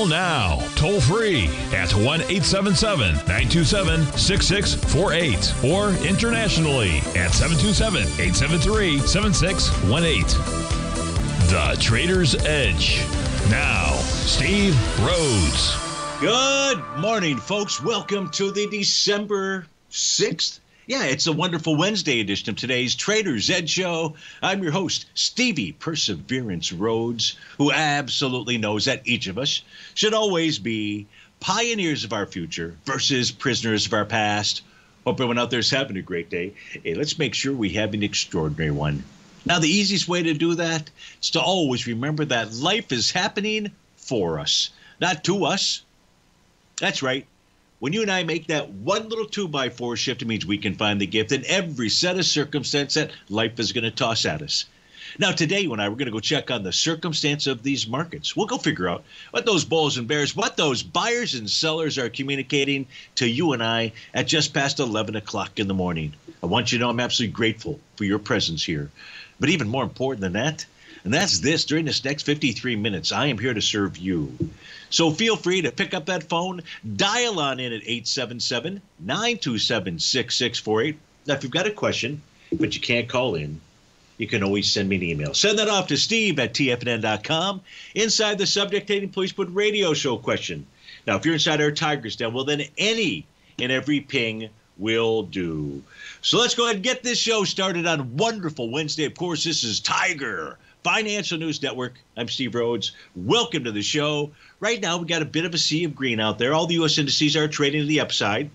Call now, toll free at 1 877 927 6648 or internationally at 727 873 7618. The Trader's Edge. Now, Steve Rhodes. Good morning, folks. Welcome to the December 6th. Yeah, it's a wonderful Wednesday edition of today's Trader's Edge Show. I'm your host, Stevie Perseverance Rhodes, who absolutely knows that each of us should always be pioneers of our future versus prisoners of our past. Hope everyone out there is having a great day. Hey, let's make sure we have an extraordinary one. Now, the easiest way to do that is to always remember that life is happening for us, not to us. That's right. When you and I make that one little two by four shift, it means we can find the gift in every set of circumstance that life is going to toss at us. Now, today, you and I, we're going to go check on the circumstance of these markets. We'll go figure out what those bulls and bears, what those buyers and sellers are communicating to you and I at just past 11 o'clock in the morning. I want you to know I'm absolutely grateful for your presence here. But even more important than that, and that's this during this next 53 minutes, I am here to serve you. So feel free to pick up that phone, dial on in at 877 927 6648. Now, if you've got a question, but you can't call in, you can always send me an email. Send that off to steve at tfnn.com. Inside the subject heading, please put radio show question. Now, if you're inside our Tigers Den, well, then any and every ping will do. So let's go ahead and get this show started on wonderful Wednesday. Of course, this is Tiger Financial News Network. I'm Steve Rhodes. Welcome to the show. Right now, we've got a bit of a sea of green out there. All the U.S. indices are trading to the upside.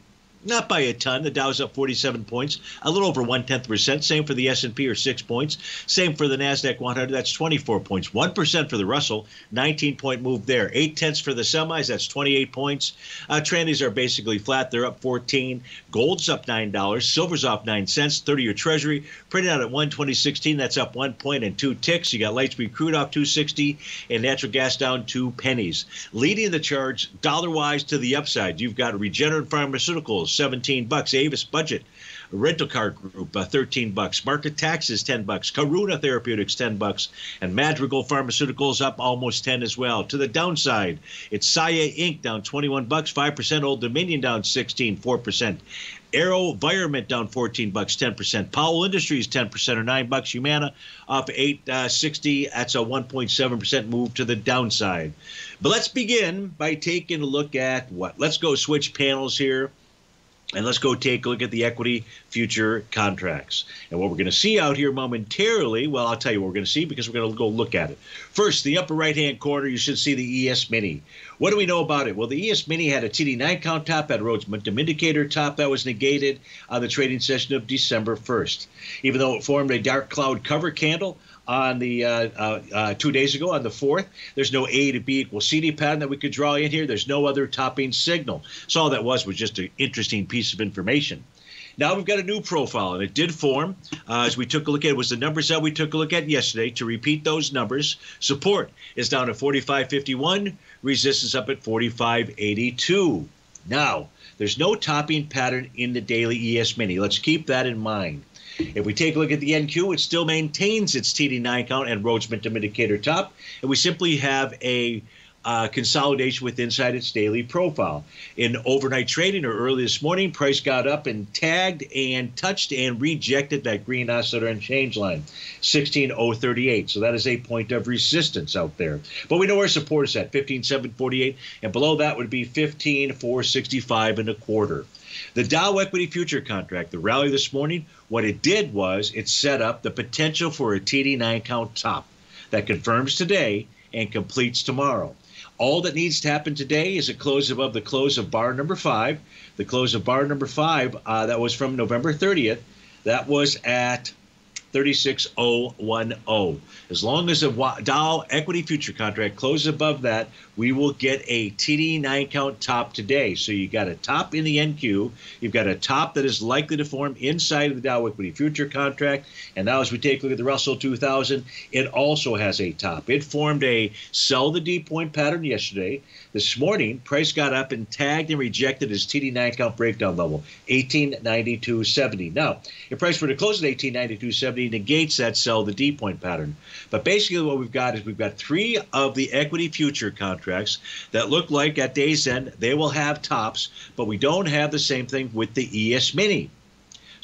Not by a ton. The Dow's up 47 points, a little over one tenth percent. Same for the S&P, or six points. Same for the Nasdaq 100. That's 24 points. One percent for the Russell. 19 point move there. Eight tenths for the semis. That's 28 points. Uh, trannies are basically flat. They're up 14. Gold's up nine dollars. Silver's off nine cents. 30-year Treasury printed out at 120.16. That's up one point and two ticks. You got light sweet crude off 260 and natural gas down two pennies. Leading the charge dollar-wise to the upside, you've got Regeneron Pharmaceuticals. 17 bucks. Avis Budget Rental Car Group, uh, 13 bucks. MarketAxess, 10 bucks. Karuna Therapeutics, 10 bucks. And Madrigal Pharmaceuticals up almost 10 as well. To the downside, it's Saia Inc. down 21 bucks, 5%. Old Dominion down 16, 4%. AeroVironment down 14 bucks, 10%. Powell Industries 10% or 9 bucks. Humana up 860. Uh, That's a 1.7% move to the downside. But let's begin by taking a look at what? Let's go switch panels here. And let's go take a look at the equity future contracts. And what we're going to see out here momentarily, well, I'll tell you what we're going to see because we're going to go look at it. First, the upper right hand corner, you should see the ES Mini. What do we know about it? Well, the ES Mini had a TD9 count top, had Rhodes momentum indicator top that was negated on the trading session of December 1st. Even though it formed a dark cloud cover candle, on the uh, uh, uh, two days ago on the fourth. There's no A to B equals CD pattern that we could draw in here. There's no other topping signal. So all that was was just an interesting piece of information. Now we've got a new profile, and it did form uh, as we took a look at it. Was the numbers that we took a look at yesterday? To repeat those numbers, support is down at 45.51, resistance up at 45.82. Now there's no topping pattern in the daily ES Mini. Let's keep that in mind. If we take a look at the NQ, it still maintains its TD9 count and Rhodes Momentum Indicator top, and we simply have a uh, consolidation with inside its daily profile. In overnight trading or early this morning, price got up and tagged and touched and rejected that green oscillator and change line, 16038. So that is a point of resistance out there. But we know where support is at, 15748, and below that would be 15465 and a quarter. The Dow Equity Future Contract, the rally this morning, what it did was it set up the potential for a TD9 count top that confirms today and completes tomorrow. All that needs to happen today is a close above the close of bar number five. The close of bar number five, uh, that was from November 30th, that was at 36010. As long as the Dow equity future contract closes above that, we will get a TD9 count top today. So you got a top in the NQ, you've got a top that is likely to form inside of the Dow equity future contract. And now, as we take a look at the Russell 2000, it also has a top. It formed a sell the D point pattern yesterday. This morning, price got up and tagged and rejected his TD9 count breakdown level, 1892.70. Now, if price were to close at 1892.70, negates that sell the D point pattern. But basically, what we've got is we've got three of the equity future contracts that look like at day's end they will have tops, but we don't have the same thing with the ES Mini.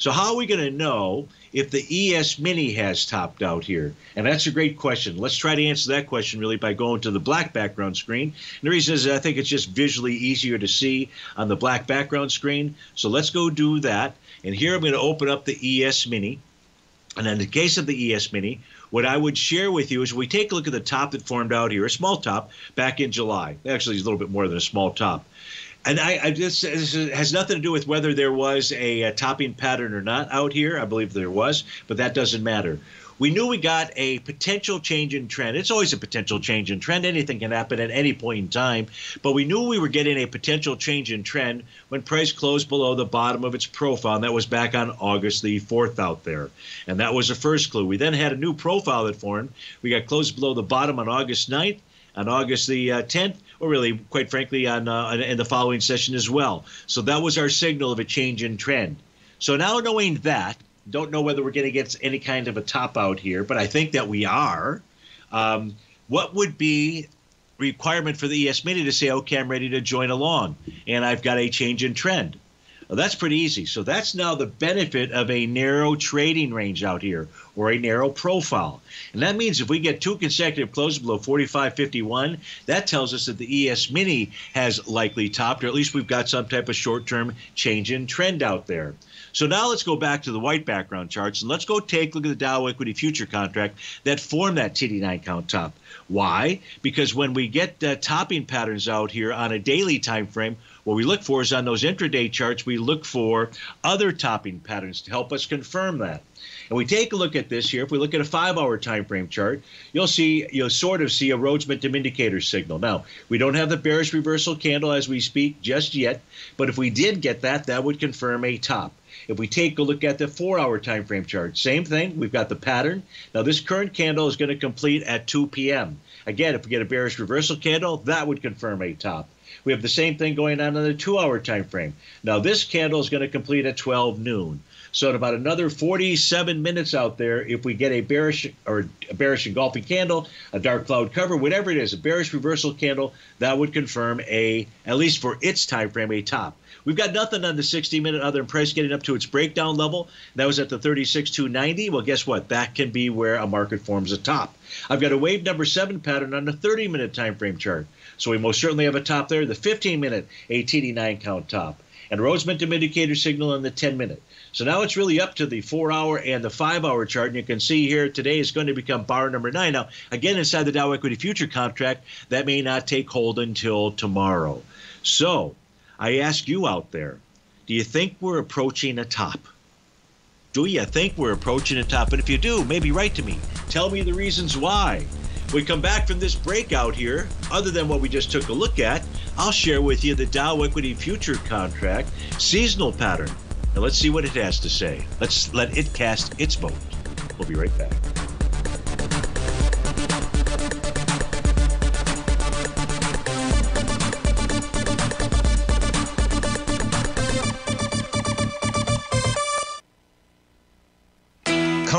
So, how are we going to know if the ES Mini has topped out here? And that's a great question. Let's try to answer that question really by going to the black background screen. And the reason is I think it's just visually easier to see on the black background screen. So, let's go do that. And here I'm going to open up the ES Mini. And in the case of the ES Mini, what I would share with you is we take a look at the top that formed out here, a small top back in July. Actually, it's a little bit more than a small top. And I, I just this has nothing to do with whether there was a, a, topping pattern or not out here. I believe there was, but that doesn't matter. We knew we got a potential change in trend. It's always a potential change in trend. Anything can happen at any point in time. But we knew we were getting a potential change in trend when price closed below the bottom of its profile. And that was back on August the 4th out there. And that was the first clue. We then had a new profile that formed. We got closed below the bottom on August 9th on August the uh, 10th, or really, quite frankly, on uh, in the following session as well. So that was our signal of a change in trend. So now knowing that, don't know whether we're going to get any kind of a top out here, but I think that we are. Um, what would be requirement for the ES Mini to say, okay, I'm ready to join along, and I've got a change in trend? Well, that's pretty easy. So that's now the benefit of a narrow trading range out here or a narrow profile. And that means if we get two consecutive closes below 45.51, that tells us that the ES Mini has likely topped, or at least we've got some type of short term change in trend out there. So now let's go back to the white background charts and let's go take a look at the Dow Equity Future contract that formed that TD9 count top. Why? Because when we get uh, topping patterns out here on a daily time frame, what we look for is on those intraday charts, we look for other topping patterns to help us confirm that. And we take a look at this here. If we look at a five-hour time frame chart, you'll see you'll sort of see a Rhodes Momentum Indicator signal. Now we don't have the bearish reversal candle as we speak just yet, but if we did get that, that would confirm a top. If we take a look at the four hour time frame chart, same thing. We've got the pattern. Now, this current candle is going to complete at 2 p.m. Again, if we get a bearish reversal candle, that would confirm a top. We have the same thing going on in the two hour time frame. Now, this candle is going to complete at 12 noon. So in about another 47 minutes out there, if we get a bearish or a bearish engulfing candle, a dark cloud cover, whatever it is, a bearish reversal candle, that would confirm a, at least for its time frame, a top. We've got nothing on the 60 minute other than price getting up to its breakdown level. That was at the 36,290. Well, guess what? That can be where a market forms a top. I've got a wave number seven pattern on the 30 minute time frame chart. So we most certainly have a top there. The 15 minute ATD9 count top. And Rhodes Momentum Indicator signal on the 10 minute. So now it's really up to the four hour and the five hour chart. And you can see here today is going to become bar number nine. Now, again, inside the Dow Equity Future contract, that may not take hold until tomorrow. So I ask you out there, do you think we're approaching a top? Do you think we're approaching a top? And if you do, maybe write to me. Tell me the reasons why. We come back from this breakout here, other than what we just took a look at, I'll share with you the Dow Equity Future Contract seasonal pattern. Now let's see what it has to say. Let's let it cast its vote. We'll be right back.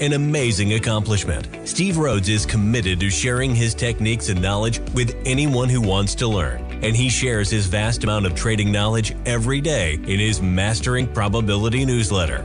An amazing accomplishment. Steve Rhodes is committed to sharing his techniques and knowledge with anyone who wants to learn and he shares his vast amount of trading knowledge every day in his Mastering Probability newsletter.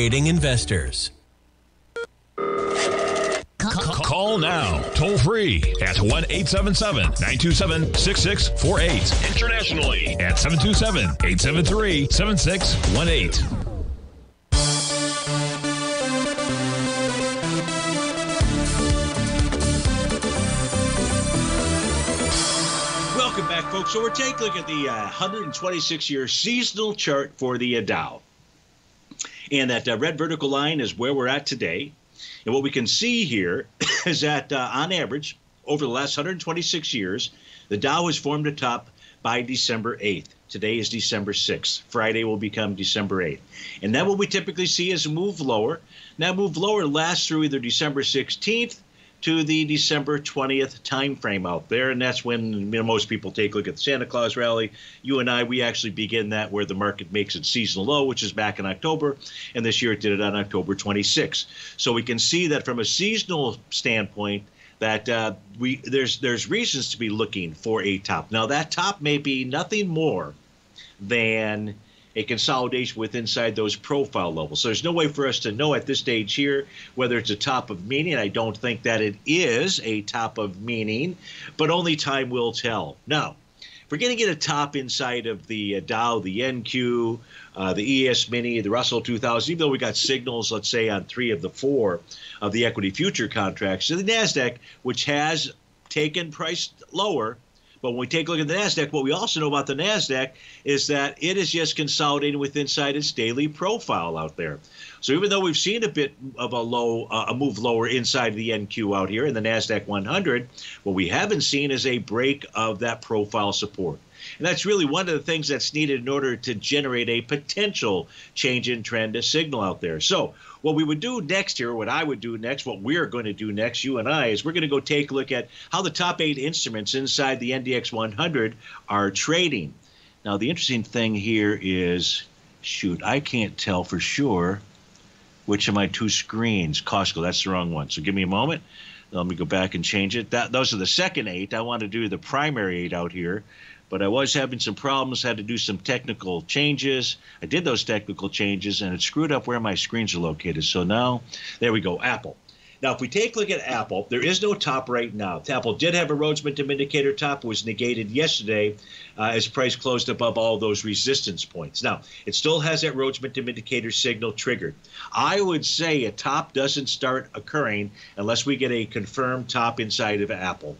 educating investors. Call now, toll free at 1 877 927 6648. Internationally at 727 873 7618. Welcome back, folks. So we're taking a look at the uh, 126-year seasonal chart for the Dow. And that uh, red vertical line is where we're at today. And what we can see here is that uh, on average, over the last 126 years, the Dow has formed a top by December 8th. Today is December 6th. Friday will become December 8th. And then what we typically see is a move lower. That move lower lasts through either December 16th to the December 20th time frame out there, and that's when you know, most people take a look at the Santa Claus rally. You and I, we actually begin that where the market makes its seasonal low, which is back in October, and this year it did it on October 26. So we can see that from a seasonal standpoint, that uh, we there's there's reasons to be looking for a top. Now that top may be nothing more than a consolidation with inside those profile levels. So there's no way for us to know at this stage here whether it's a top of meaning. I don't think that it is a top of meaning, but only time will tell. Now, we're going to get a top inside of the uh, Dow, the NQ, uh, the ES Mini, the Russell 2000, even though we got signals, let's say, on three of the four of the equity future contracts, so the NASDAQ, which has taken price lower, but when we take a look at the NASDAQ, what we also know about the NASDAQ is that it is just consolidating with inside its daily profile out there. So even though we've seen a bit of a low, uh, a move lower inside the NQ out here in the NASDAQ 100, what we haven't seen is a break of that profile support. And that's really one of the things that's needed in order to generate a potential change in trend a signal out there. So what we would do next here, what I would do next, what we're going to do next, you and I, is we're going to go take a look at how the top eight instruments inside the NDX 100 are trading. Now, the interesting thing here is, shoot, I can't tell for sure which of my two screens. Costco, that's the wrong one. So give me a moment. Let me go back and change it. That those are the second eight. I want to do the primary eight out here but I was having some problems, had to do some technical changes. I did those technical changes and it screwed up where my screens are located. So now, there we go, Apple. Now, if we take a look at Apple, there is no top right now. Apple did have a Rhodes Momentum Indicator top, was negated yesterday uh, as price closed above all those resistance points. Now, it still has that Rhodes Momentum Indicator signal triggered. I would say a top doesn't start occurring unless we get a confirmed top inside of Apple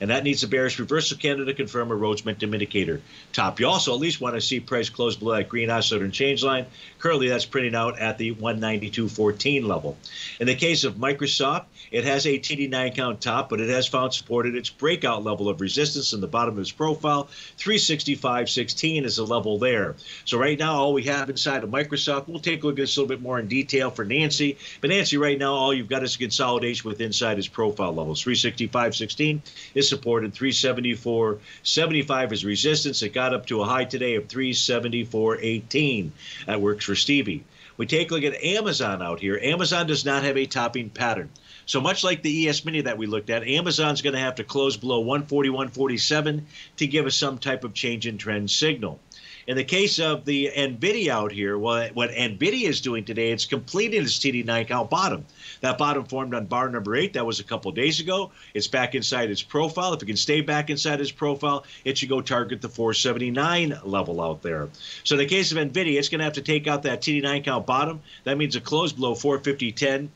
and that needs a bearish reversal candle to confirm a Rhodes Momentum Indicator top. You also at least want to see price close below that green oscillator change line. Currently, that's printing out at the 192.14 level. In the case of Microsoft, it has a TD9 count top, but it has found support at its breakout level of resistance in the bottom of its profile. 365.16 is the level there. So right now, all we have inside of Microsoft, we'll take a look at this a little bit more in detail for Nancy. But Nancy, right now, all you've got is a consolidation with inside its profile levels. 365.16 is supported. 374.75 is resistance. It got up to a high today of 374.18. That works for Stevie. We take a look at Amazon out here. Amazon does not have a topping pattern. So much like the ES Mini that we looked at, Amazon's going to have to close below 140, 147 to give us some type of change in trend signal. In the case of the NVIDIA out here, what, what NVIDIA is doing today, it's completing its TD9 count bottom. That bottom formed on bar number eight. That was a couple days ago. It's back inside its profile. If it can stay back inside its profile, it should go target the 479 level out there. So in the case of NVIDIA, it's going to have to take out that TD9 count bottom. That means a close below 450.10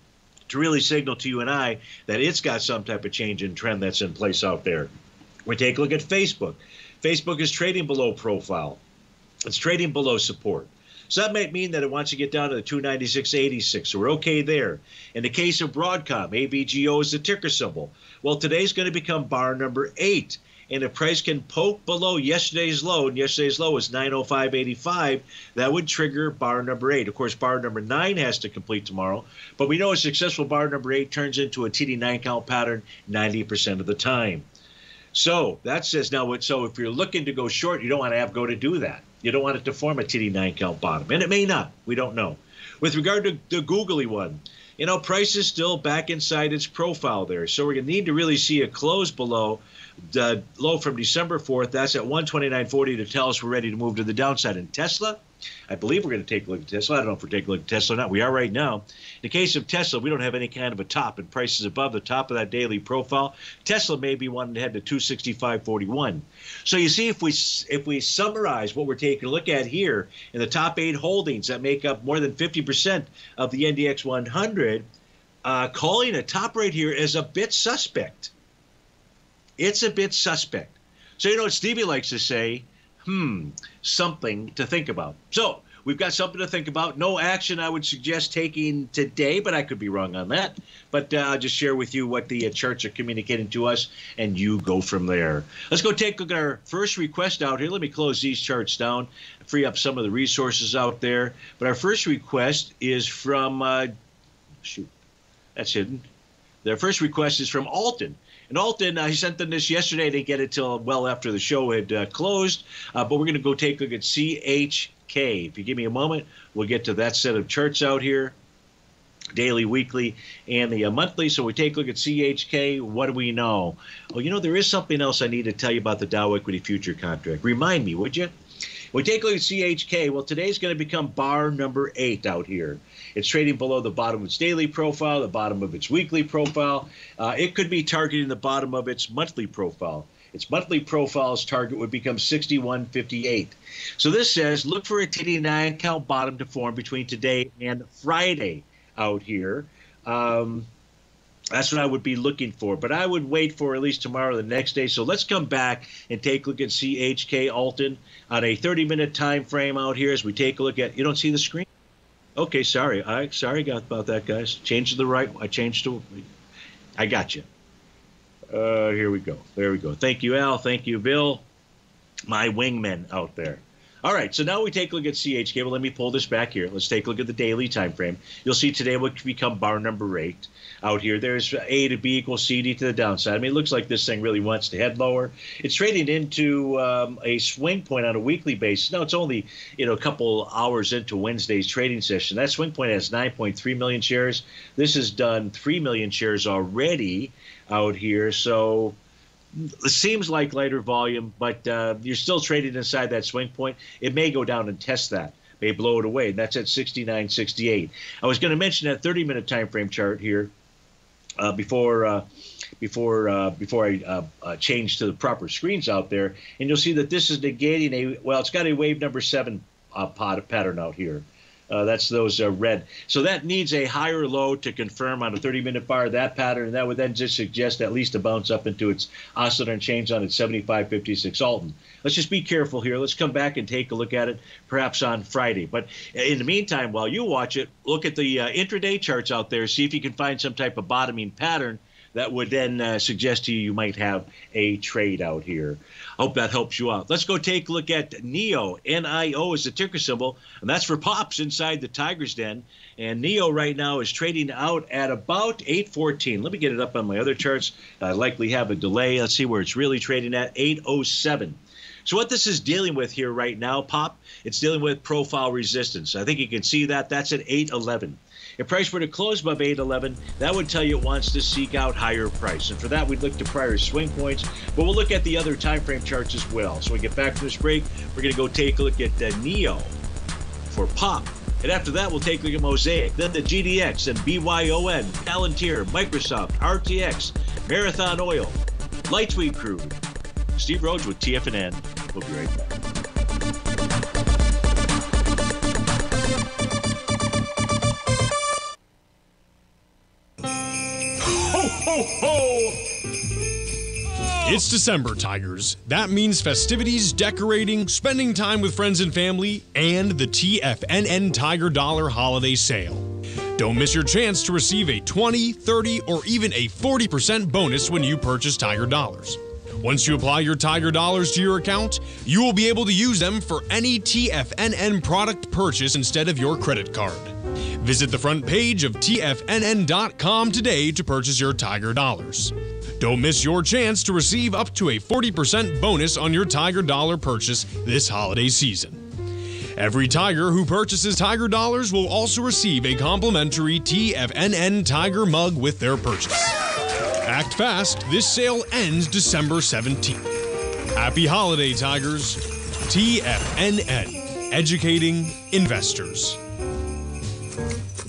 to really signal to you and I that it's got some type of change in trend that's in place out there. We take a look at Facebook. Facebook is trading below profile. It's trading below support. So that might mean that it wants to get down to the 296.86. So we're okay there. In the case of Broadcom, AVGO is the ticker symbol. Well, today's going to become bar number eight. And if price can poke below yesterday's low, and yesterday's low was 905.85, that would trigger bar number eight. Of course, bar number nine has to complete tomorrow. But we know a successful bar number eight turns into a TD9 count pattern 90% of the time. So that says now, what so if you're looking to go short, you don't want to have go to do that. You don't want it to form a TD9 count bottom, and it may not. We don't know. With regard to the googly one, you know, price is still back inside its profile there. So we're going to need to really see a close below the low from December 4th. That's at 129.40 to tell us we're ready to move to the downside. In Tesla, I believe we're going to take a look at Tesla. I don't know if we're taking a look at Tesla or not. We are right now. In the case of Tesla, we don't have any kind of a top, and prices above the top of that daily profile. Tesla may be wanting to head to 265.41. So you see, if we if we summarize what we're taking a look at here in the top eight holdings that make up more than 50% of the NDX 100, uh, calling a top right here is a bit suspect. It's a bit suspect. So you know what Stevie likes to say hmm, something to think about. So we've got something to think about. No action I would suggest taking today, but I could be wrong on that. But uh, I'll just share with you what the uh, charts are communicating to us, and you go from there. Let's go take a look at our first request out here. Let me close these charts down, free up some of the resources out there. But our first request is from, uh, shoot, that's hidden. Their first request is from Alton. And Alton, I sent them this yesterday. Didn't get it till well after the show had uh, closed. Uh, but we're going to go take a look at CHK. If you give me a moment, we'll get to that set of charts out here daily, weekly, and the uh, monthly. So we take a look at CHK. What do we know? Well, you know, there is something else I need to tell you about the Dow Equity Future Contract. Remind me, would you? We take a look at CHK. Well, today's going to become bar number eight out here. It's trading below the bottom of its daily profile, the bottom of its weekly profile. Uh, it could be targeting the bottom of its monthly profile. Its monthly profile's target would become 61.58. So this says look for a TD9 count bottom to form between today and Friday out here. Um, that's what I would be looking for. But I would wait for at least tomorrow, the next day. So let's come back and take a look at CHK Alton on a 30 minute time frame out here as we take a look at. You don't see the screen? Okay, sorry. I sorry about that, guys. Changed to the right. I changed to. I got you. Uh, here we go. There we go. Thank you, Al. Thank you, Bill. My wingmen out there. All right, so now we take a look at CHK. cable. let me pull this back here. Let's take a look at the daily time frame. You'll see today will become bar number eight out here. There's A to B equals CD to the downside. I mean, it looks like this thing really wants to head lower. It's trading into um, a swing point on a weekly basis. Now, it's only you know a couple hours into Wednesday's trading session. That swing point has 9.3 million shares. This has done 3 million shares already out here. So it seems like lighter volume, but uh, you're still trading inside that swing point. It may go down and test that may blow it away. And that's at 69.68. I was going to mention that 30 minute time frame chart here uh, before uh, before uh, before I uh, uh, change to the proper screens out there, and you'll see that this is negating a well, it's got a wave number seven uh, pattern out here. Uh, that's those uh, red. So that needs a higher low to confirm on a 30-minute bar that pattern, and that would then just suggest at least a bounce up into its oscillator and change on its 75.56 Alton. Let's just be careful here. Let's come back and take a look at it perhaps on Friday. But in the meantime, while you watch it, look at the uh, intraday charts out there. See if you can find some type of bottoming pattern that would then uh, suggest to you you might have a trade out here. Hope that helps you out. Let's go take a look at NEO. NIO is the ticker symbol, and that's for pops inside the Tiger's Den. And NIO right now is trading out at about 814. Let me get it up on my other charts. I likely have a delay. Let's see where it's really trading at 807. So what this is dealing with here right now, Pop, it's dealing with profile resistance. I think you can see that. That's at 811. If price were to close above 811, that would tell you it wants to seek out higher price. And for that, we'd look to prior swing points, but we'll look at the other time frame charts as well. So we get back from this break, we're going to go take a look at the NIO for POP. And after that, we'll take a look at Mosaic, then the GDX, and BYON, Palantir, Microsoft, RTX, Marathon Oil, Lightsweet Crude. Steve Rhodes with TFNN. We'll be right back. It's December, Tigers. That means festivities, decorating, spending time with friends and family, and the TFNN Tiger Dollar Holiday Sale. Don't miss your chance to receive a 20, 30, or even a 40% bonus when you purchase Tiger Dollars. Once you apply your Tiger Dollars to your account, you will be able to use them for any TFNN product purchase instead of your credit card. Visit the front page of TFNN.com today to purchase your Tiger Dollars. Don't miss your chance to receive up to a 40% bonus on your Tiger Dollar purchase this holiday season. Every Tiger who purchases Tiger Dollars will also receive a complimentary TFNN Tiger mug with their purchase. Act fast, this sale ends December 17th. Happy holiday, Tigers. TFNN, educating investors.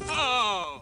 Oh.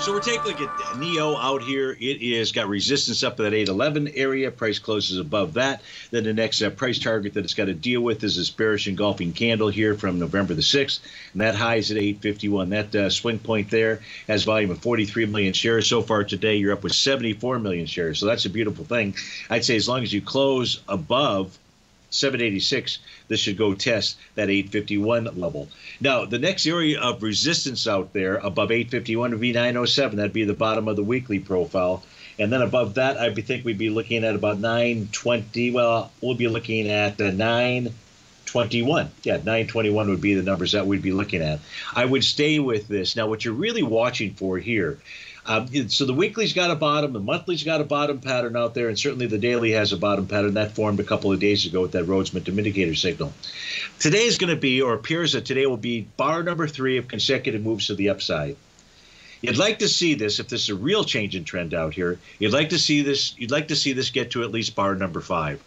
So we're taking a look at NIO out here. It is got resistance up at that 811 area. Price closes above that. Then the next uh, price target that it's got to deal with is this bearish engulfing candle here from November the 6th. And that high is at 851. That uh, swing point there has volume of 43 million shares. So far today, you're up with 74 million shares. So that's a beautiful thing. I'd say as long as you close above 786, this should go test that 851 level. Now, the next area of resistance out there above 851 would be 907. That'd be the bottom of the weekly profile. And then above that, I think we'd be looking at about 920. Well, we'll be looking at the 921. Yeah, 921 would be the numbers that we'd be looking at. I would stay with this. Now, what you're really watching for here um, so the weekly's got a bottom, the monthly's got a bottom pattern out there, and certainly the daily has a bottom pattern that formed a couple of days ago with that Rhodes Momentum Indicator signal. Today is going to be, or appears that today will be bar number three of consecutive moves to the upside. You'd like to see this if this is a real change in trend out here. You'd like to see this. You'd like to see this get to at least bar number five.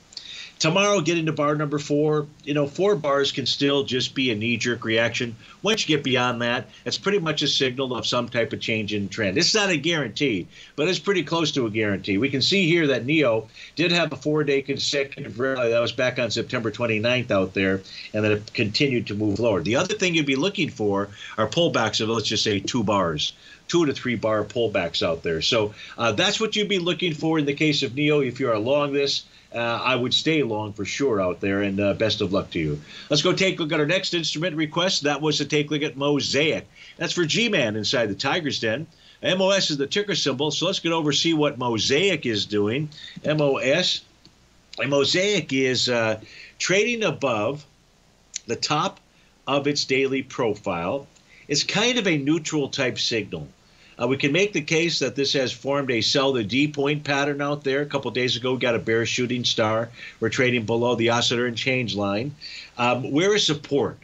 Tomorrow, get into bar number four. You know, four bars can still just be a knee jerk reaction. Once you get beyond that, it's pretty much a signal of some type of change in trend. It's not a guarantee, but it's pretty close to a guarantee. We can see here that NIO did have a four day consecutive rally. That was back on September 29th out there, and then it continued to move lower. The other thing you'd be looking for are pullbacks of, let's just say, two bars two to three bar pullbacks out there. So uh, that's what you'd be looking for in the case of NIO if you're along this uh, I would stay long for sure out there. And uh, best of luck to you. Let's go take a look at our next instrument request. That was to take a look at Mosaic. That's for G-Man inside the Tiger's Den. MOS is the ticker symbol. So let's get over see what Mosaic is doing. MOS. And Mosaic is uh, trading above the top of its daily profile. It's kind of a neutral type signal. Uh, we can make the case that this has formed a sell the D point pattern out there. A couple days ago, we got a bear shooting star. We're trading below the oscillator and change line. Um, where is support?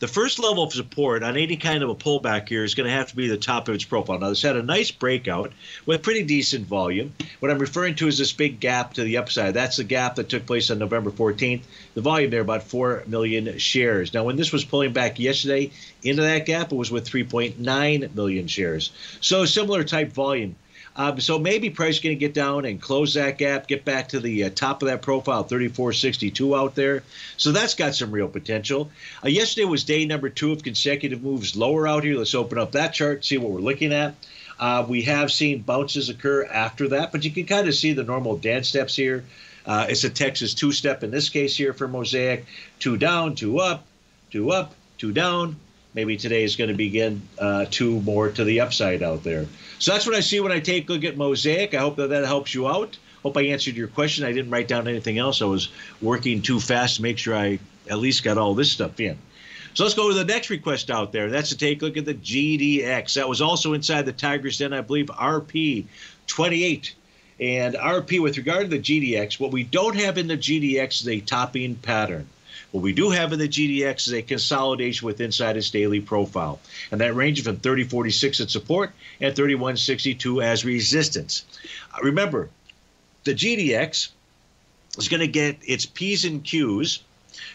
The first level of support on any kind of a pullback here is going to have to be the top of its profile. Now, this had a nice breakout with pretty decent volume. What I'm referring to is this big gap to the upside. That's the gap that took place on November 14th. The volume there, about 4 million shares. Now, when this was pulling back yesterday into that gap, it was with 3.9 million shares. So, similar type volume. Um, so maybe price going to get down and close that gap, get back to the uh, top of that profile, 34.62 out there. So that's got some real potential. Uh, yesterday was day number two of consecutive moves lower out here. Let's open up that chart, see what we're looking at. Uh, we have seen bounces occur after that, but you can kind of see the normal dance steps here. Uh, it's a Texas two step in this case here for Mosaic two down, two up, two up, two down. Maybe today is going to begin uh, two more to the upside out there. So that's what I see when I take a look at Mosaic. I hope that that helps you out. Hope I answered your question. I didn't write down anything else. I was working too fast to make sure I at least got all this stuff in. So let's go to the next request out there. That's to take a look at the GDX. That was also inside the Tigers Den, I believe, RP 28. And RP, with regard to the GDX, what we don't have in the GDX is a topping pattern. What we do have in the GDX is a consolidation with inside its daily profile, and that ranges from 3046 at support and 3162 as resistance. Uh, remember, the GDX is going to get its P's and Q's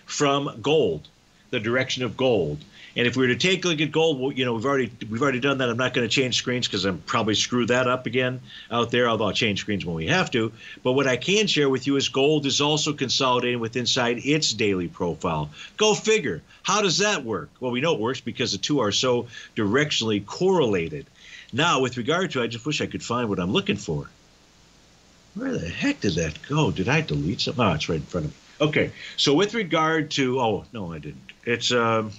from gold, the direction of gold. And if we were to take a look at gold, you know, we've already we've already done that. I'm not going to change screens because I'm probably screw that up again out there. Although I'll change screens when we have to. But what I can share with you is gold is also consolidating with inside its daily profile. Go figure. How does that work? Well, we know it works because the two are so directionally correlated. Now, with regard to, I just wish I could find what I'm looking for. Where the heck did that go? Did I delete something? Oh, it's right in front of me. Okay, so with regard to, oh no, I didn't. It's um.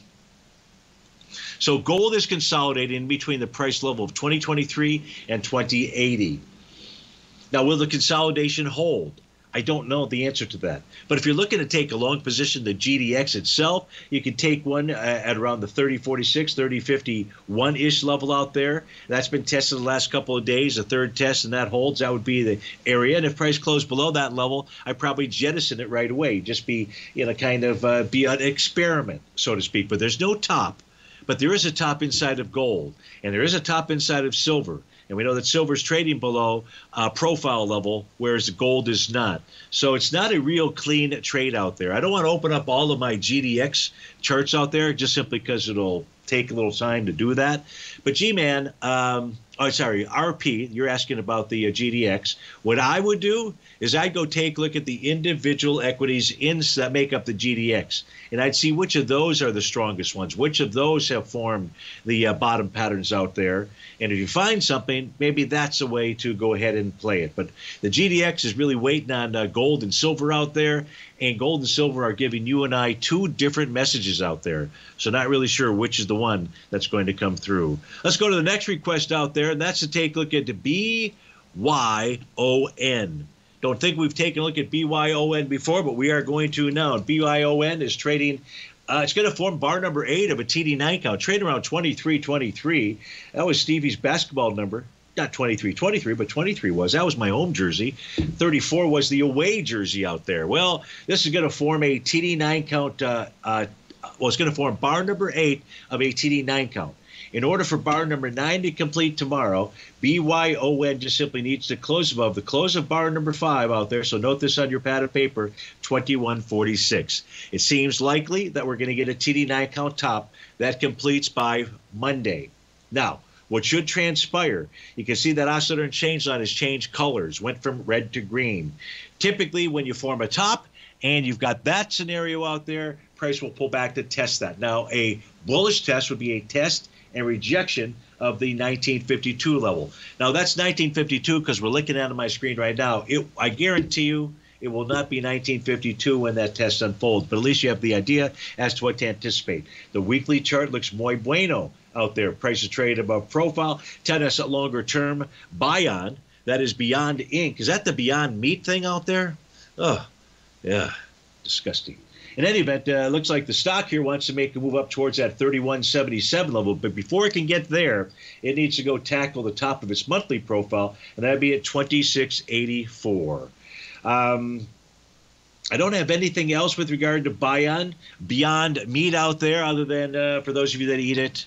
So gold is consolidating between the price level of 2023 and 2080. Now, will the consolidation hold? I don't know the answer to that. But if you're looking to take a long position, the GDX itself, you can take one uh, at around the 3046, 3051 ish level out there. That's been tested the last couple of days. A third test, and that holds. That would be the area. And if price closed below that level, I probably jettison it right away. Just be in a kind of uh, be an experiment, so to speak. But there's no top. But there is a top inside of gold, and there is a top inside of silver. And we know that silver is trading below uh, profile level, whereas gold is not. So it's not a real clean trade out there. I don't want to open up all of my GDX charts out there just simply because it'll take a little time to do that. But G Man, um, oh sorry, RP, you're asking about the uh, GDX. What I would do is I'd go take a look at the individual equities in that make up the GDX, and I'd see which of those are the strongest ones, which of those have formed the uh, bottom patterns out there. And if you find something, maybe that's a way to go ahead and play it. But the GDX is really waiting on uh, gold and silver out there, and gold and silver are giving you and I two different messages out there. So not really sure which is the one that's going to come through. Let's go to the next request out there, and that's to take a look at the B Y O N. Don't think we've taken a look at BYON before, but we are going to now. BYON is trading. Uh, it's going to form bar number eight of a TD9 count, trade around 23-23. That was Stevie's basketball number. Not 23-23, but 23 was. That was my home jersey. 34 was the away jersey out there. Well, this is going to form a TD9 count. Uh, uh, well, it's going to form bar number eight of a TD9 count. In order for bar number nine to complete tomorrow, BYON just simply needs to close above the close of bar number five out there. So note this on your pad of paper 2146. It seems likely that we're going to get a TD9 count top that completes by Monday. Now, what should transpire? You can see that oscillator change line has changed colors, went from red to green. Typically, when you form a top and you've got that scenario out there, price will pull back to test that. Now, a bullish test would be a test and rejection of the 1952 level. Now that's 1952 because we're looking at it on my screen right now. It, I guarantee you it will not be 1952 when that test unfolds, but at least you have the idea as to what to anticipate. The weekly chart looks muy bueno out there. Price Prices trade above profile. 10 s longer term buy on. That is Beyond Inc. Is that the Beyond Meat thing out there? Oh, yeah, disgusting. In any event, uh, looks like the stock here wants to make a move up towards that 3177 level. But before it can get there, it needs to go tackle the top of its monthly profile, and that'd be at 2684. Um, I don't have anything else with regard to Bion beyond meat out there, other than uh, for those of you that eat it.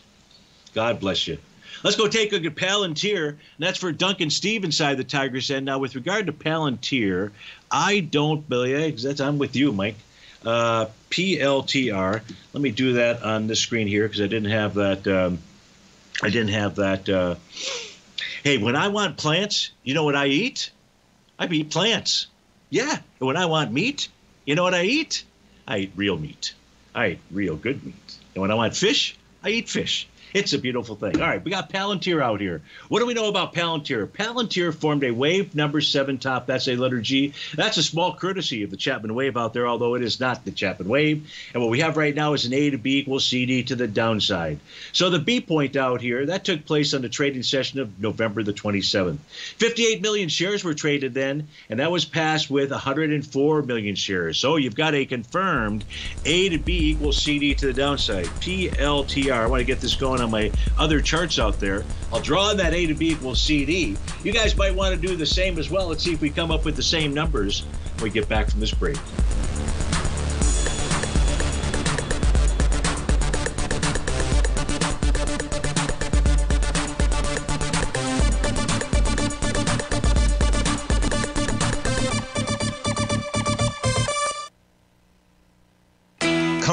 God bless you. Let's go take a Palantir, and that's for Duncan Steve inside the Tigers Den. Now, with regard to Palantir, I don't believe that's I'm with you, Mike uh, PLTR. Let me do that on the screen here because I didn't have that. Um, I didn't have that. Uh, hey, when I want plants, you know what I eat? I eat plants. Yeah. When I want meat, you know what I eat? I eat real meat. I eat real good meat. And when I want fish, I eat fish. It's a beautiful thing. All right, we got Palantir out here. What do we know about Palantir? Palantir formed a wave number seven top. That's a letter G. That's a small courtesy of the Chapman wave out there, although it is not the Chapman wave. And what we have right now is an A to B equals CD to the downside. So the B point out here, that took place on the trading session of November the 27th. 58 million shares were traded then, and that was passed with 104 million shares. So you've got a confirmed A to B equals CD to the downside. PLTR. I want to get this going on my other charts out there. I'll draw that A to B equals CD. You guys might want to do the same as well. Let's see if we come up with the same numbers when we get back from this break.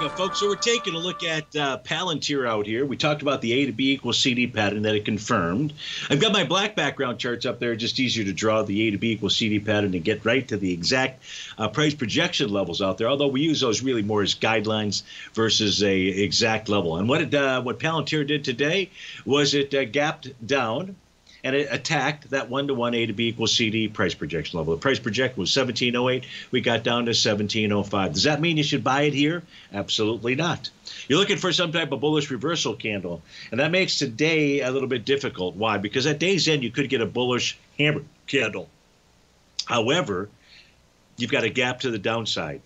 Uh, folks. So we're taking a look at uh, Palantir out here. We talked about the A to B equals CD pattern that it confirmed. I've got my black background charts up there, just easier to draw the A to B equals CD pattern and get right to the exact uh, price projection levels out there. Although we use those really more as guidelines versus a exact level. And what it, uh, what Palantir did today was it uh, gapped down and it attacked that one to one A to B equals CD price projection level. The price projection was 1708. We got down to 1705. Does that mean you should buy it here? Absolutely not. You're looking for some type of bullish reversal candle, and that makes today a little bit difficult. Why? Because at day's end, you could get a bullish hammer candle. However, you've got a gap to the downside.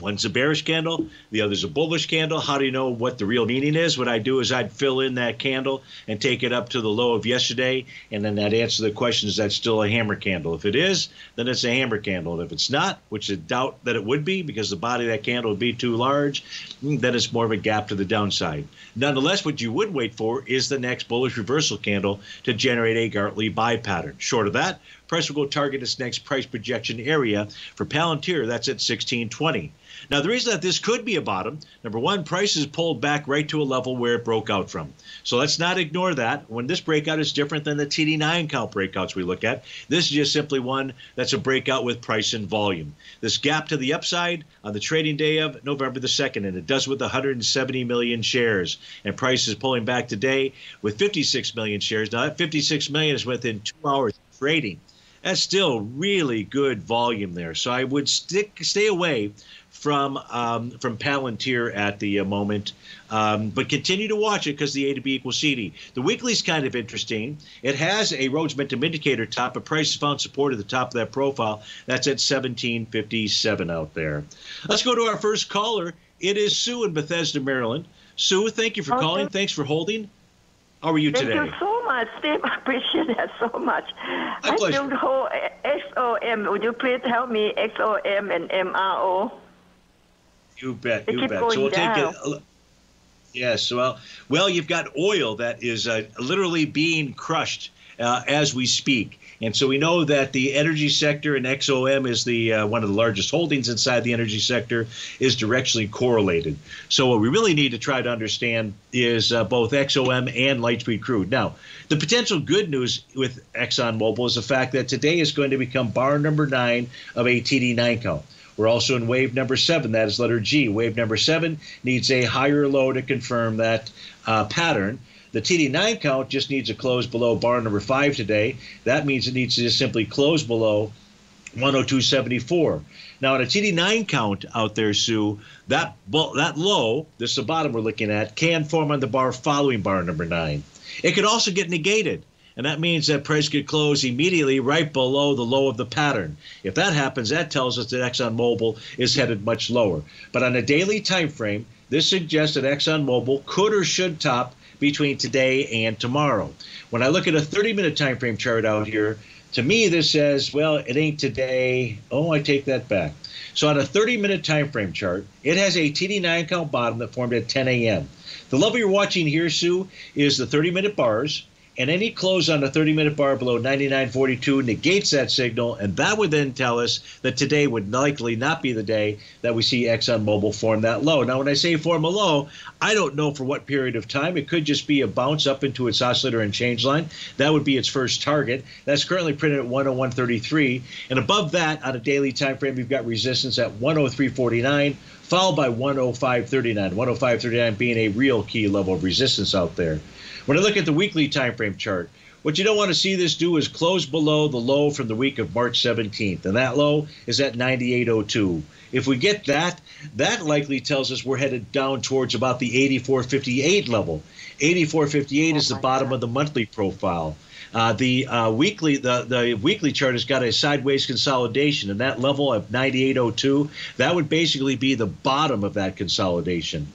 One's a bearish candle, the other's a bullish candle. How do you know what the real meaning is? What I do is I'd fill in that candle and take it up to the low of yesterday, and then that answer the question is that still a hammer candle? If it is, then it's a hammer candle. And if it's not, which I doubt that it would be because the body of that candle would be too large, mm, then it's more of a gap to the downside. Nonetheless, what you would wait for is the next bullish reversal candle to generate a Gartley buy pattern. Short of that, price will go target its next price projection area. For Palantir, that's at 1620. Now, the reason that this could be a bottom, number one, prices pulled back right to a level where it broke out from. So let's not ignore that. When this breakout is different than the TD9 count breakouts we look at, this is just simply one that's a breakout with price and volume. This gap to the upside on the trading day of November the 2nd, and it does with 170 million shares. And price is pulling back today with 56 million shares. Now, that 56 million is within two hours of trading that's still really good volume there. So I would stick stay away from um, from Palantir at the uh, moment, um, but continue to watch it because the A to B equals CD. The weekly is kind of interesting. It has a Rhodes Momentum Indicator top, but price has found support at the top of that profile. That's at 1757 out there. Let's go to our first caller. It is Sue in Bethesda, Maryland. Sue, thank you for Okay. calling. Thanks for holding. How are you Thank today? you so much, Steve. I appreciate that so much. I pleasure. don't hold XOM. Would you please help me XOM and MRO? You bet. They You bet. So we'll down. take it. Yes. Well, well, you've got oil that is uh, literally being crushed uh, as we speak. And so we know that the energy sector and XOM is the uh, one of the largest holdings inside the energy sector is directionally correlated. So what we really need to try to understand is uh, both XOM and light sweet crude. Now, the potential good news with ExxonMobil is the fact that today is going to become bar number nine of a TD9 count. We're also in wave number seven. That is letter G. Wave number seven needs a higher low to confirm that uh, pattern. The TD9 count just needs to close below bar number five today. That means it needs to just simply close below 102.74. Now, on a TD9 count out there, Sue, that that low, this is the bottom we're looking at, can form on the bar following bar number nine. It could also get negated and that means that price could close immediately right below the low of the pattern. If that happens, that tells us that ExxonMobil is headed much lower. But on a daily time frame, this suggests that ExxonMobil could or should top between today and tomorrow. When I look at a 30-minute time frame chart out here, to me this says, well, it ain't today. Oh, I take that back. So on a 30-minute time frame chart, it has a TD9 count bottom that formed at 10 a.m. The level you're watching here, Sue, is the 30-minute bars and any close on the 30 minute bar below 99.42 negates that signal, and that would then tell us that today would likely not be the day that we see ExxonMobil form that low. Now, when I say form a low, I don't know for what period of time. It could just be a bounce up into its oscillator and change line. That would be its first target. That's currently printed at 101.33, and above that, on a daily time frame, we've got resistance at 103.49 followed by 105.39. 105.39 being a real key level of resistance out there. When I look at the weekly time frame chart, what you don't want to see this do is close below the low from the week of March 17th, and that low is at 98.02. If we get that, that likely tells us we're headed down towards about the 84.58 level. 84.58 is the bottom of the monthly profile. Uh, the uh, weekly the, the weekly chart has got a sideways consolidation, and that level of 98.02 that would basically be the bottom of that consolidation.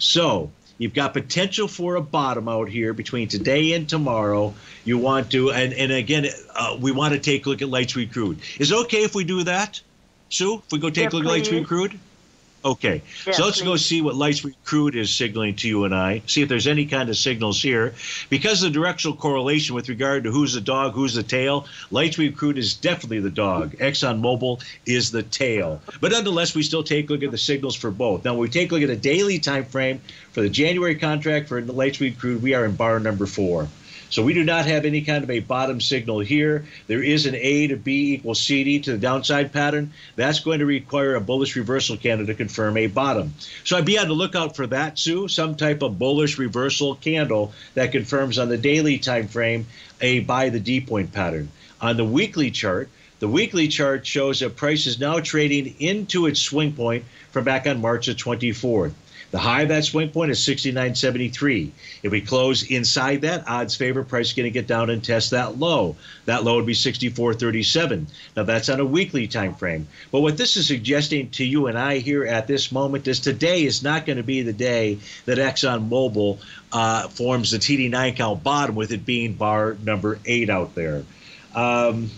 So You've got potential for a bottom out here between today and tomorrow. You want to, and, and again, uh, we want to take a look at light sweet crude. Is it okay if we do that, Sue? If we go take yeah, a look please. at light sweet crude? Okay, yeah, so let's please. go see what light sweet crude is signaling to you and I. See if there's any kind of signals here. Because of the directional correlation with regard to who's the dog, who's the tail, light sweet crude is definitely the dog. ExxonMobil is the tail. But nonetheless, we still take a look at the signals for both. Now, when we take a look at a daily time frame for the January contract for light sweet crude, we are in bar number four. So we do not have any kind of a bottom signal here. There is an A to B equals CD to the downside pattern. That's going to require a bullish reversal candle to confirm a bottom. So I'd be on the lookout for that, Sue, some type of bullish reversal candle that confirms on the daily time frame a buy the D point pattern. On the weekly chart, the weekly chart shows that price is now trading into its swing point from back on March the 24th. The high of that swing point is 69.73. If we close inside that, odds favor price is going to get down and test that low. That low would be 64.37. Now that's on a weekly time frame. But what this is suggesting to you and I here at this moment is today is not going to be the day that ExxonMobil uh, forms the TD9 count bottom with it being bar number eight out there. Um,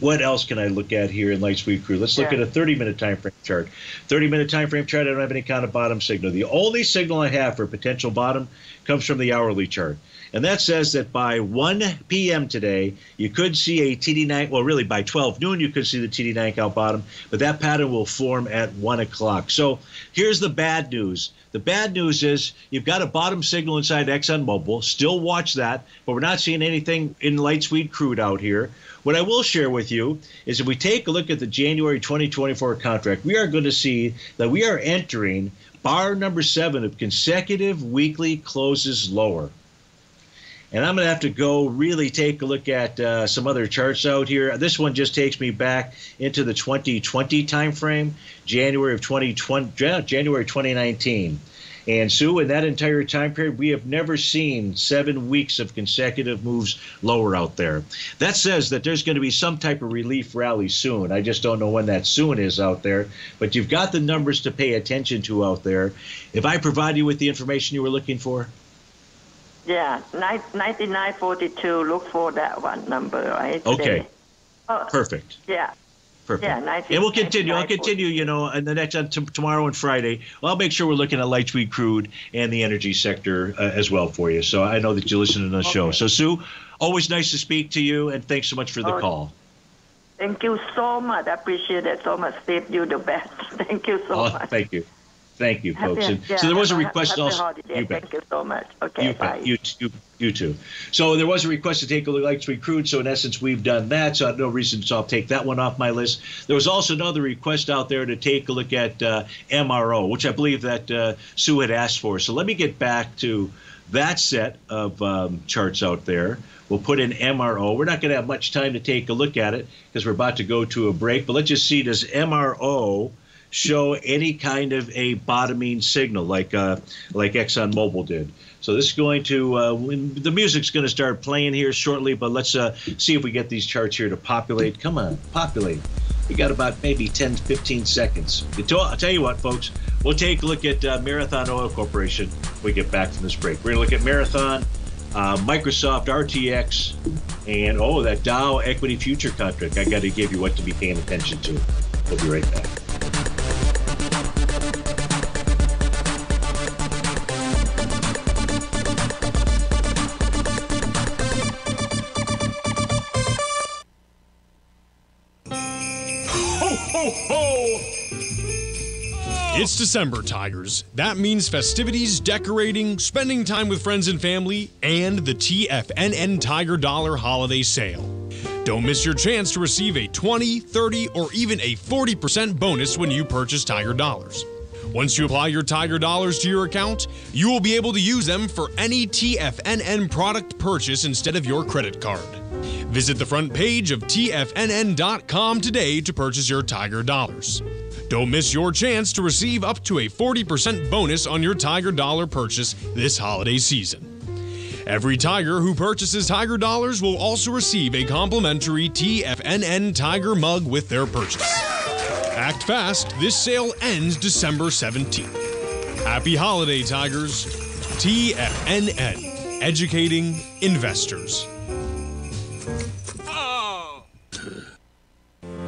what else can I look at here in Light Sweet Crude? Let's look yeah. at a 30 minute time frame chart. 30 minute time frame chart, I don't have any kind of bottom signal. The only signal I have for potential bottom comes from the hourly chart. And that says that by 1 p.m. today, you could see a TD9, well, really by 12 noon, you could see the TD9 count bottom, but that pattern will form at 1 o'clock. So here's the bad news. The bad news is you've got a bottom signal inside ExxonMobil. Still watch that, but we're not seeing anything in light sweet crude out here. What I will share with you is if we take a look at the January 2024 contract, we are going to see that we are entering bar number seven of consecutive weekly closes lower. And I'm going to have to go really take a look at uh, some other charts out here. This one just takes me back into the 2020 timeframe, January of 2020, January 2019. And Sue, in that entire time period, we have never seen seven weeks of consecutive moves lower out there. That says that there's going to be some type of relief rally soon. I just don't know when that soon is out there. But you've got the numbers to pay attention to out there. If I provide you with the information you were looking for? Yeah, 9942. Look for that one number, right? Okay. Oh, Perfect. Yeah. Perfect. Yeah, 19, and we'll continue. I'll continue. You know, and the next on t- tomorrow and Friday, well, I'll make sure we're looking at light sweet crude and the energy sector uh, as well for you. So I know that you listen to the okay. show. So Sue, Always nice to speak to you, and thanks so much for the Oh, call. Thank you so much. I appreciate it so much, Steve. You the best. Thank you so Oh, much. thank you. Thank you, folks. And yeah, so there was a request happy also. holiday. You bet. Thank you so much. Okay, You bye. bet. You, you, you too. So there was a request to take a look at Light Sweet Crude. So in essence, we've done that. So I have no reason. So I'll take that one off my list. There was also another request out there to take a look at uh, MRO, which I believe that uh, Sue had asked for. So let me get back to that set of um, charts out there. We'll put in MRO. We're not going to have much time to take a look at it because we're about to go to a break. But let's just see does MRO show any kind of a bottoming signal like uh, like ExxonMobil did. So this is going to uh, the music's going to start playing here shortly, but let's uh, see if we get these charts here to populate. Come on, populate. We got about maybe 10, 15 seconds. I'll tell you what, folks. We'll take a look at uh, Marathon Oil Corporation when we get back from this break. We're going to look at Marathon, uh, Microsoft, RTX, and oh, that Dow Equity Future contract. I got to give you what to be paying attention to. We'll be right back. December, Tigers. That means festivities, decorating, spending time with friends and family, and the TFNN Tiger Dollar Holiday Sale. Don't miss your chance to receive a 20, 30, or even a 40% bonus when you purchase Tiger Dollars. Once you apply your Tiger Dollars to your account, you will be able to use them for any TFNN product purchase instead of your credit card. Visit the front page of TFNN.com today to purchase your Tiger Dollars. Don't miss your chance to receive up to a 40% bonus on your Tiger Dollar purchase this holiday season. Every Tiger who purchases Tiger Dollars will also receive a complimentary TFNN Tiger mug with their purchase. Act fast, this sale ends December 17th. Happy holiday, Tigers. TFNN, educating investors.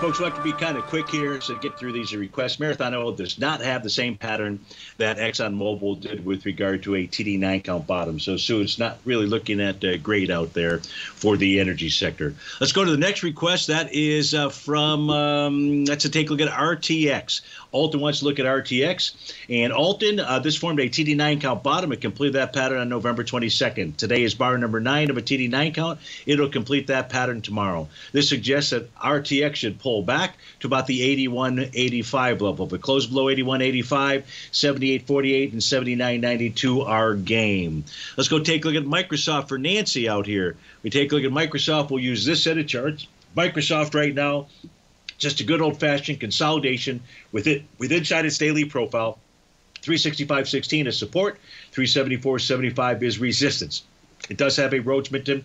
Folks, we'll have to be kind of quick here so get through these requests. Marathon Oil does not have the same pattern that ExxonMobil did with regard to a TD9 count bottom. So, Sue, it's not really looking at uh, great out there for the energy sector. Let's go to the next request. That is uh, from, um, let's take a look at RTX. Alton wants to look at RTX. And Alton, uh, this formed a TD9 count bottom. It completed that pattern on November 22nd. Today is bar number nine of a TD9 count. It'll complete that pattern tomorrow. This suggests that RTX should pull back to about the 81.85 level. But close below 81.85, 78.48, and 79.92 are game. Let's go take a look at Microsoft for Nancy out here. We take a look at Microsoft. We'll use this set of charts. Microsoft right now, just a good old fashioned consolidation with it with inside its daily profile. 365.16 is support, 374.75 is resistance. It does have a Rhodes Minton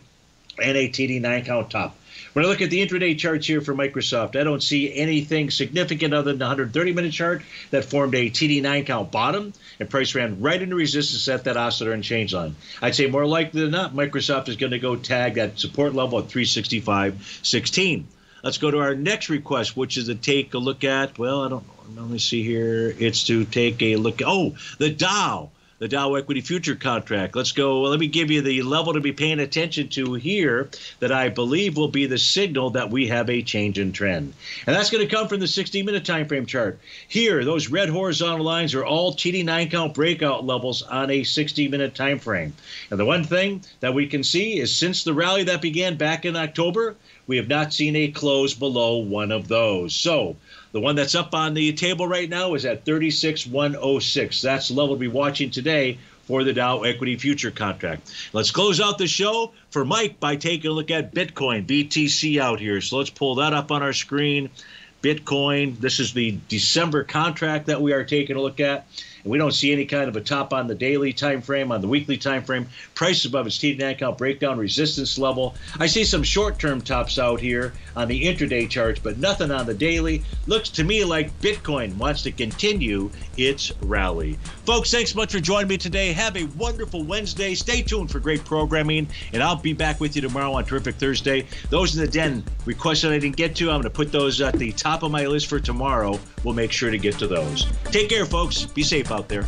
and a TD9 count top. When I look at the intraday charts here for Microsoft, I don't see anything significant other than the 130 minute chart that formed a TD9 count bottom and price ran right into resistance at that oscillator and change line. I'd say more likely than not, Microsoft is going to go tag that support level at 365.16. Let's go to our next request, which is to take a look at, well, I don't know. let me see here. It's to take a look. Oh, the Dow the Dow Equity Future Contract. Let's go. Let me give you the level to be paying attention to here that I believe will be the signal that we have a change in trend. And that's going to come from the 60 minute time frame chart. Here, those red horizontal lines are all TD9 count breakout levels on a 60 minute time frame. And the one thing that we can see is since the rally that began back in October, we have not seen a close below one of those. So the one that's up on the table right now is at 36,106. That's the level to be watching today for the Dow Equity Future Contract. Let's close out the show for Mike by taking a look at Bitcoin, BTC out here. So let's pull that up on our screen. Bitcoin, this is the December contract that we are taking a look at we don't see any kind of a top on the daily time frame, on the weekly time frame. Price above its TD9 count breakdown resistance level. I see some short-term tops out here on the intraday charts, but nothing on the daily. Looks to me like Bitcoin wants to continue its rally. Folks, thanks much for joining me today. Have a wonderful Wednesday. Stay tuned for great programming, and I'll be back with you tomorrow on Terrific Thursday. Those in the den requests that I didn't get to, I'm going to put those at the top of my list for tomorrow. We'll make sure to get to those. Take care, folks. Be safe out there.